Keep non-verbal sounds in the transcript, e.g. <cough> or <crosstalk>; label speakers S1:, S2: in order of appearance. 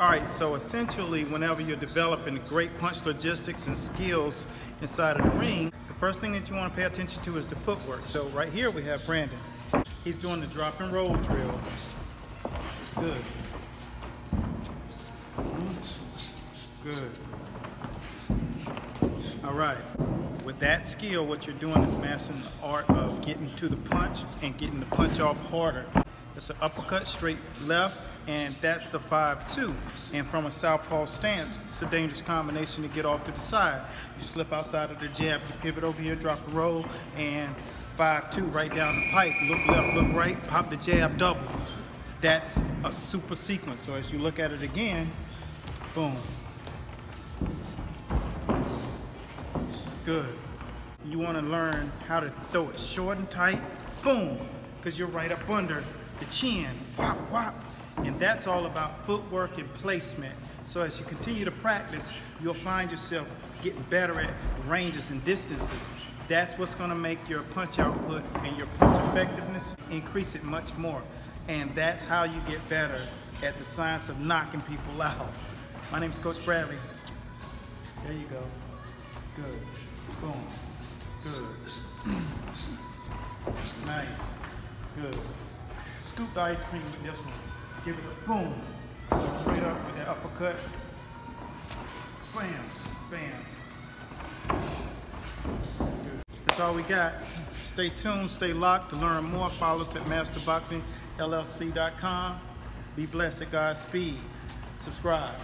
S1: All right, so essentially, whenever you're developing great punch logistics and skills inside of the ring, the first thing that you want to pay attention to is the footwork. So right here we have Brandon. He's doing the drop and roll drill. Good. Good. All right. With that skill, what you're doing is mastering the art of getting to the punch and getting the punch off harder. It's an uppercut straight left, and that's the 5-2. And from a southpaw stance, it's a dangerous combination to get off to the side. You slip outside of the jab, you pivot over here, drop a roll, and 5-2 right down the pipe. Look left, look right, pop the jab double. That's a super sequence. So as you look at it again, boom. Good. You want to learn how to throw it short and tight, boom, because you're right up under the chin, whop, whop. And that's all about footwork and placement. So as you continue to practice, you'll find yourself getting better at ranges and distances. That's what's gonna make your punch output and your punch effectiveness increase it much more. And that's how you get better at the science of knocking people <laughs> out. My name is Coach Bradley. There you go. Good. Boom. Good. <clears throat> nice. Good. Scoop the ice cream with this one. Give it a boom. Straight up with that uppercut. Bam. Bam. That's all we got. Stay tuned, stay locked to learn more. Follow us at masterboxingllc.com. Be blessed at God's speed. Subscribe.